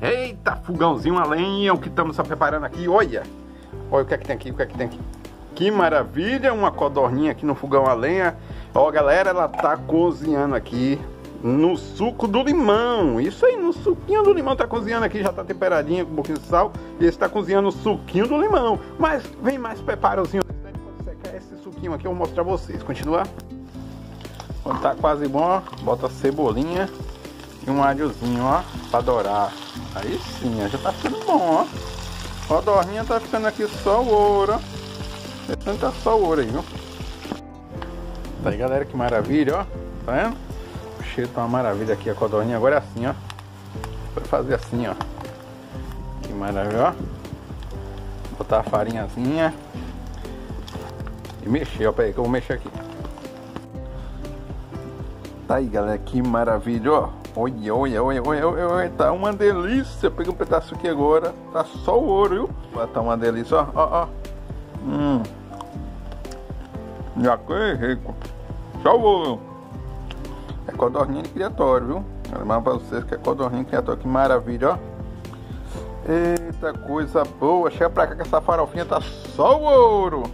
Eita, fogãozinho a lenha, o que estamos preparando aqui, olha. Olha o que é que tem aqui, o que é que tem aqui. Que maravilha, uma codorninha aqui no fogão a lenha. Ó, galera, ela tá cozinhando aqui no suco do limão. Isso aí, no suquinho do limão tá cozinhando aqui, já tá temperadinha com um pouquinho de sal. E esse tá cozinhando o suquinho do limão. Mas vem mais preparozinho. Esse suquinho aqui, eu vou mostrar vocês. Continua. Quando tá quase bom, bota cebolinha e um alhozinho, ó, pra dourar. Aí sim, já tá ficando bom, ó. A dorminha tá ficando aqui só o ouro, ó. Esse tá só o ouro aí, viu? Tá aí, galera, que maravilha, ó. Tá vendo? O cheiro tá uma maravilha aqui, a codorninha. Agora é assim, ó. Vai fazer assim, ó. Que maravilha, ó. Botar a farinhazinha. E mexer, ó. Peraí que eu vou mexer aqui. Tá aí, galera, que maravilha, ó. Olha, olha, olha, olha, olha, tá uma delícia. Peguei um pedaço aqui agora. Tá só o ouro, viu? Tá uma delícia, ó, ó, ó. Hum. Já que rico. Só o ouro. É codorninha de criatório, viu? Lembrar pra vocês que é codorninha de criatório. Que maravilha, ó. Eita coisa boa. Chega pra cá que essa farofinha tá só o ouro.